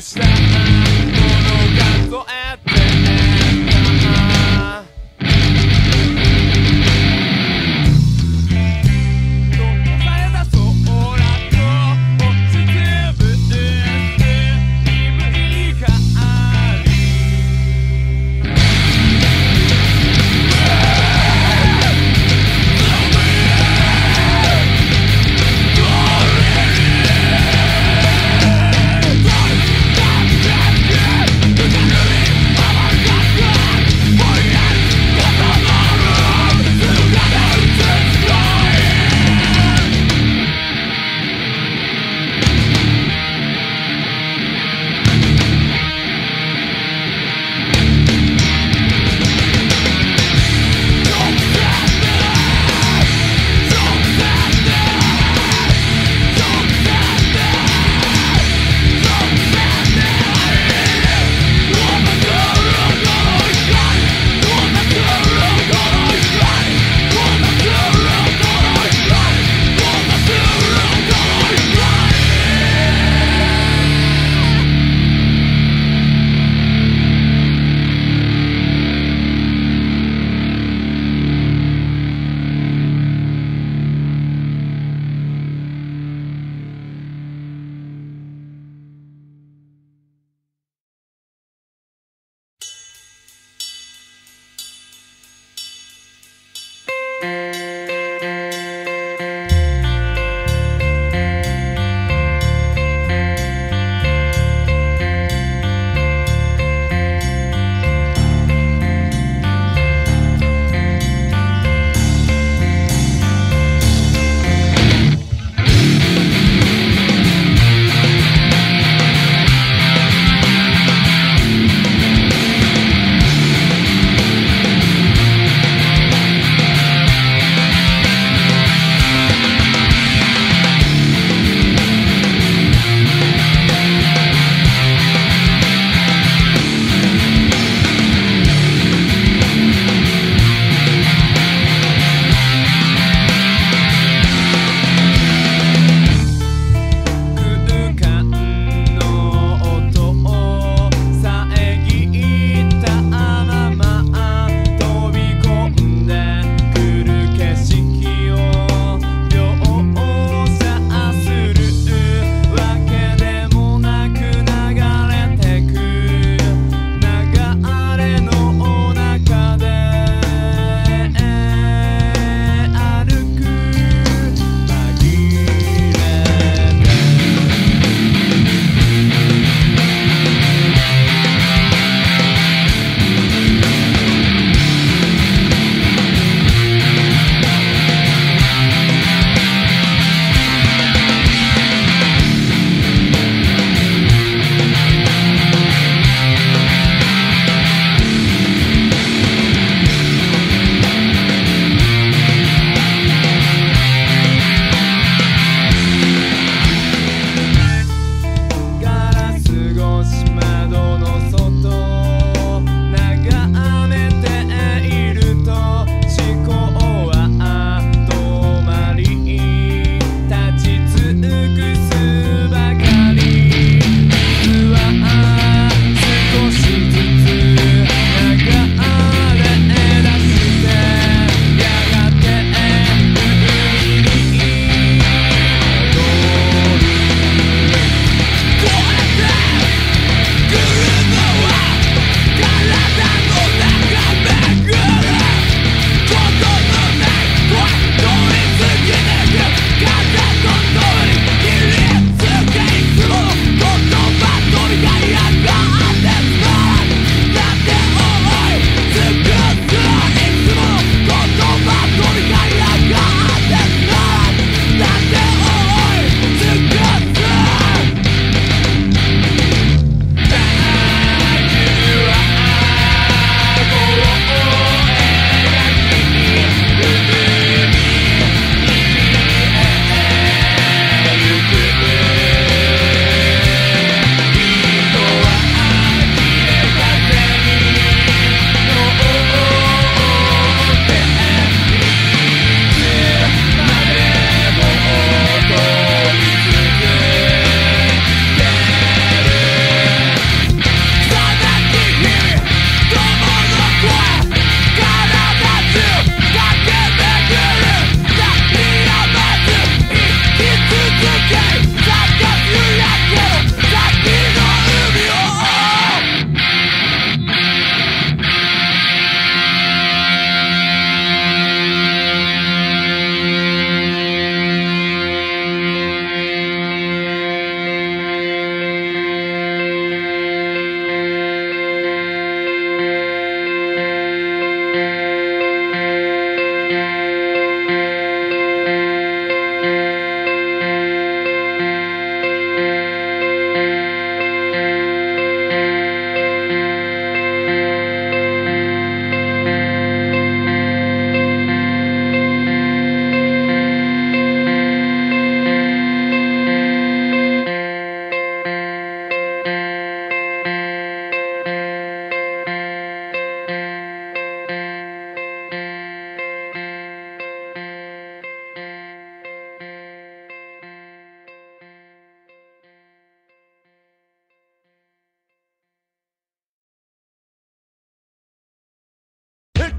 したもの数え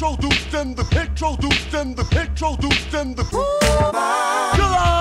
introduced in the introduced in the introduced in the. Killer!